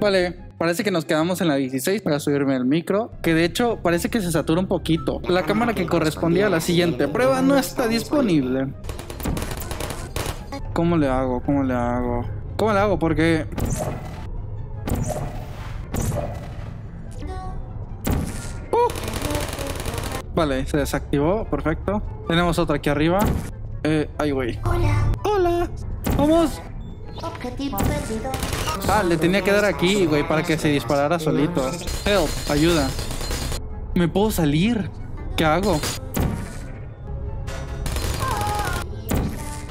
Vale, parece que nos quedamos en la 16 para subirme el micro, que de hecho parece que se satura un poquito. La cámara que correspondía a la siguiente prueba no está disponible. ¿Cómo le hago? ¿Cómo le hago? ¿Cómo le hago? Porque... Uh. Vale, se desactivó, perfecto. Tenemos otra aquí arriba. Eh, ay, güey. Hola, ¡Hola! ¡Vamos! objetivo perdido. Ah, le tenía que dar aquí, güey, para que se disparara solito. Help, ayuda. ¿Me puedo salir? ¿Qué hago?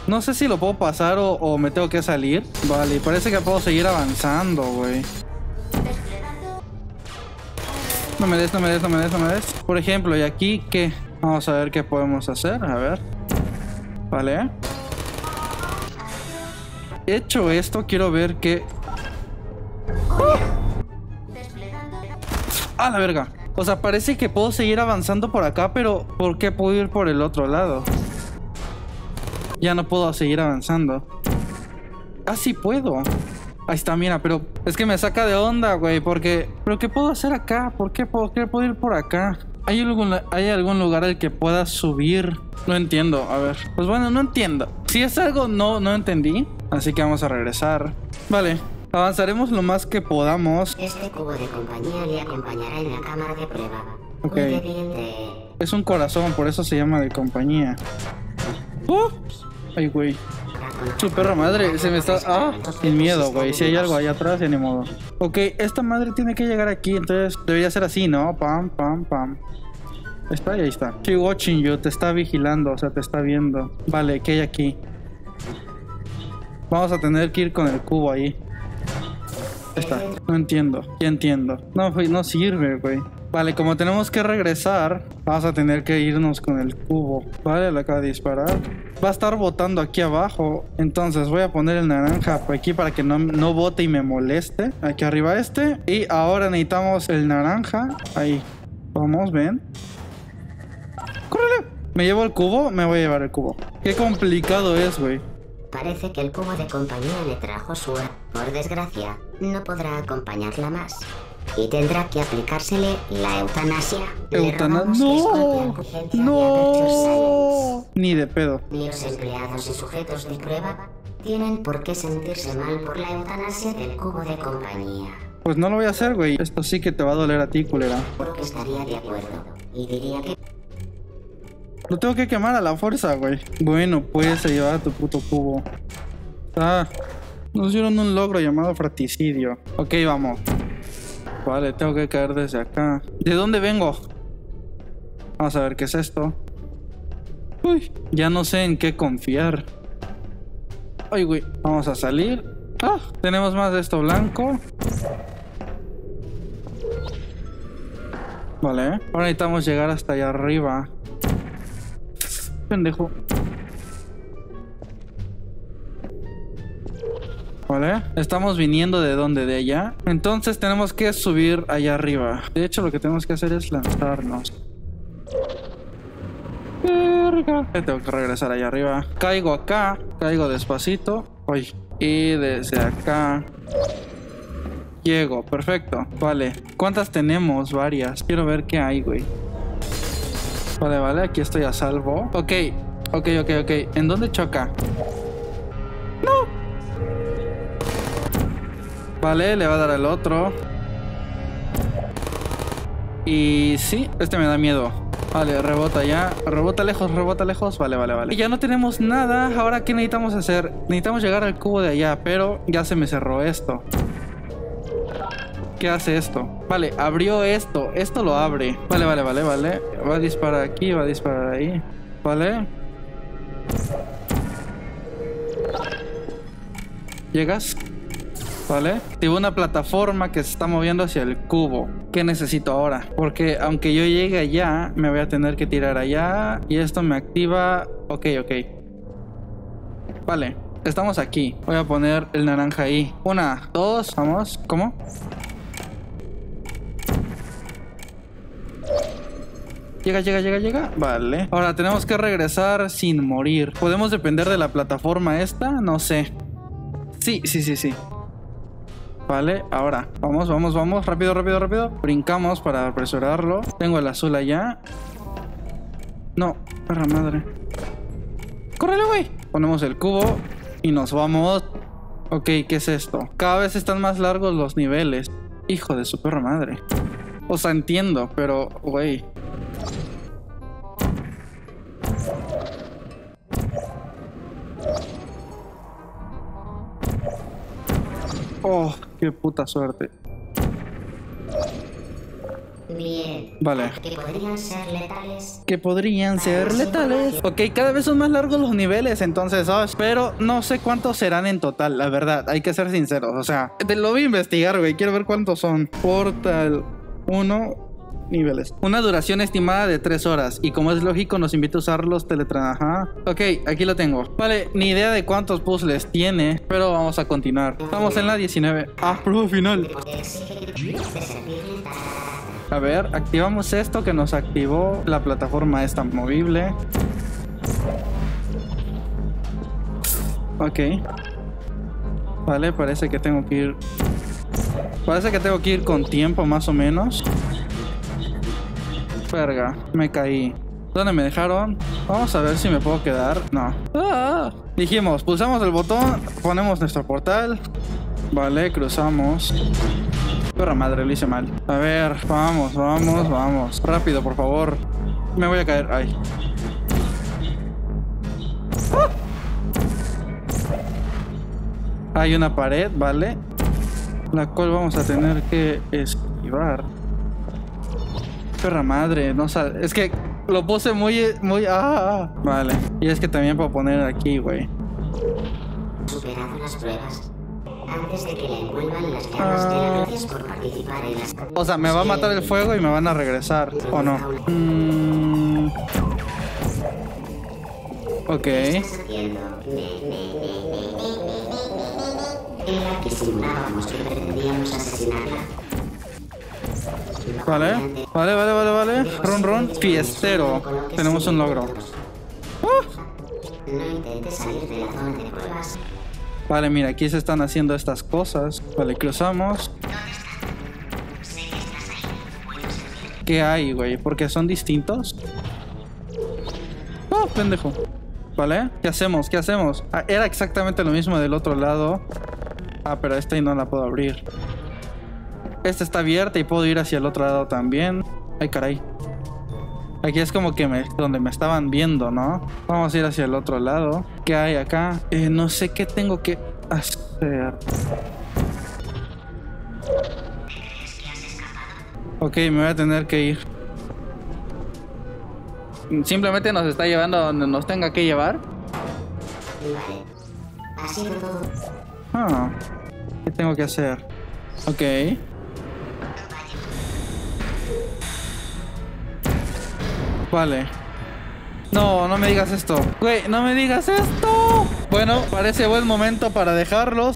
No sé si lo puedo pasar o, o me tengo que salir. Vale, parece que puedo seguir avanzando, güey. No me des, no me des, no me des, no me des. Por ejemplo, ¿y aquí qué? Vamos a ver qué podemos hacer. A ver. Vale. Hecho esto, quiero ver qué... ¡Ah, la verga! O sea, parece que puedo seguir avanzando por acá, pero ¿por qué puedo ir por el otro lado? Ya no puedo seguir avanzando. Ah, sí puedo. Ahí está, mira, pero es que me saca de onda, güey, porque... ¿Pero qué puedo hacer acá? ¿Por qué puedo, qué puedo ir por acá? ¿Hay algún, ¿Hay algún lugar al que pueda subir? No entiendo, a ver. Pues bueno, no entiendo. Si es algo no, no entendí, así que vamos a regresar. Vale, avanzaremos lo más que podamos. Este cubo de compañía le acompañará en la cámara de prueba. Ok. Bien de... Es un corazón, por eso se llama de compañía. ¡Oh! Ay, güey. Su perra madre, se me está... Ah, sin miedo, güey. Si hay algo allá atrás, ya ni modo. Ok, esta madre tiene que llegar aquí, entonces debería ser así, ¿no? Pam, pam, pam. Está y ahí está. She watching you, te está vigilando, o sea, te está viendo. Vale, ¿qué hay aquí? Vamos a tener que ir con el cubo ahí. Está. No entiendo. Ya entiendo. No, no sirve, güey. Vale, como tenemos que regresar, vamos a tener que irnos con el cubo. Vale, le acaba de disparar. Va a estar botando aquí abajo. Entonces voy a poner el naranja por aquí para que no, no bote y me moleste. Aquí arriba este. Y ahora necesitamos el naranja. Ahí. Vamos, ven. ¡Córrele! ¿Me llevo el cubo? Me voy a llevar el cubo. Qué complicado es, güey. Parece que el cubo de compañía le trajo suerte. Por desgracia, no podrá acompañarla más. Y tendrá que aplicársele la eutanasia. Le Eutana... rogamos que escolte ¡No! ¡No! Ni de pedo. Los empleados y sujetos de prueba tienen por qué sentirse mal por la eutanasia del cubo de compañía. Pues no lo voy a hacer, güey. Esto sí que te va a doler a ti, culera. Porque estaría de acuerdo. Y diría que Lo tengo que quemar a la fuerza, güey. Bueno, puedes llevar a tu puto cubo. Ah, nos dieron un logro llamado fratricidio. Ok, vamos. Vale, tengo que caer desde acá. ¿De dónde vengo? Vamos a ver qué es esto. Uy, ya no sé en qué confiar. Ay, güey. Vamos a salir. Ah, tenemos más de esto blanco. Vale, ahora necesitamos llegar hasta allá arriba. Pendejo. Vale, estamos viniendo de donde, de allá. Entonces tenemos que subir allá arriba. De hecho, lo que tenemos que hacer es lanzarnos. Verga. Tengo que regresar allá arriba. Caigo acá, caigo despacito. Uy. Y desde acá. Llego, perfecto. Vale. ¿Cuántas tenemos? Varias. Quiero ver qué hay, güey. Vale, vale, aquí estoy a salvo. Ok, ok, ok, ok. ¿En dónde choca? No. Vale, le va a dar al otro. Y sí, este me da miedo. Vale, rebota ya. Rebota lejos, rebota lejos. Vale, vale, vale. Ya no tenemos nada. Ahora, ¿qué necesitamos hacer? Necesitamos llegar al cubo de allá, pero ya se me cerró esto. ¿Qué hace esto? Vale, abrió esto. Esto lo abre. Vale, vale, vale, vale. Va a disparar aquí, va a disparar ahí. Vale. ¿Llegas? Vale. Tengo una plataforma que se está moviendo hacia el cubo. ¿Qué necesito ahora? Porque aunque yo llegue allá, me voy a tener que tirar allá. Y esto me activa. Ok, ok. Vale. Estamos aquí. Voy a poner el naranja ahí. Una, dos, vamos. ¿Cómo? Llega, llega, llega, llega. Vale. Ahora tenemos que regresar sin morir. ¿Podemos depender de la plataforma esta? No sé. Sí, sí, sí, sí. Vale, ahora. Vamos, vamos, vamos. Rápido, rápido, rápido. Brincamos para apresurarlo. Tengo el azul allá. No, perra madre. ¡Córrele, güey! Ponemos el cubo y nos vamos. Ok, ¿qué es esto? Cada vez están más largos los niveles. Hijo de su perra madre. O sea, entiendo, pero, güey. Oh, qué puta suerte. Bien. Vale. Que podrían ser letales. Que podrían ser letales. Ok, cada vez son más largos los niveles, entonces, ¿sabes? Pero no sé cuántos serán en total, la verdad. Hay que ser sinceros. O sea, te lo voy a investigar, güey. Quiero ver cuántos son. Portal 1 niveles. Una duración estimada de 3 horas. Y como es lógico, nos invita a usar los teletran. Ajá. Ok, aquí lo tengo. Vale, ni idea de cuántos puzzles tiene. Pero vamos a continuar. Estamos en la 19. Ah, prueba final. A ver, activamos esto que nos activó la plataforma esta movible. Ok. Vale, parece que tengo que ir... Parece que tengo que ir con tiempo más o menos. Verga, me caí. ¿Dónde me dejaron? Vamos a ver si me puedo quedar. No. Ah. Dijimos, pulsamos el botón, ponemos nuestro portal. Vale, cruzamos. Perra madre, lo hice mal. A ver, vamos, vamos, vamos. Rápido, por favor. Me voy a caer. Ay. Hay una pared, ¿vale? La cual vamos a tener que esquivar. Perra madre, no sale. Es que lo puse muy, muy. Ah, ah. Vale. Y es que también puedo poner aquí, güey. superado las pruebas. Antes de que le envuelvan las llamas de la gracias por participar en las... O sea, me va a matar el fuego y me van a regresar. ¿O no? Mm. Ok. ¿Qué estás haciendo? Era que simulábamos que pretendíamos asesinarla. Vale. Vale, vale, vale, vale. Run, run. Fiestero. Tenemos un logro. Pruebas. Vale, mira, aquí se están haciendo estas cosas. Vale, cruzamos. ¿Qué hay, güey? ¿Porque son distintos? Oh, pendejo. ¿Vale? ¿Qué hacemos? ¿Qué hacemos? Ah, era exactamente lo mismo del otro lado. Ah, pero esta y no la puedo abrir. Esta está abierta y puedo ir hacia el otro lado también. Ay, caray. Aquí es como que me, donde me estaban viendo, ¿no? Vamos a ir hacia el otro lado. ¿Qué hay acá? Eh, no sé qué tengo que hacer. Ok, me voy a tener que ir. Simplemente nos está llevando a donde nos tenga que llevar. Vale. Ha sido todo. Ah, ¿qué tengo que hacer? Ok. Vale. No, no me digas esto. Güey, no me digas esto. Bueno, parece buen momento para dejarlos.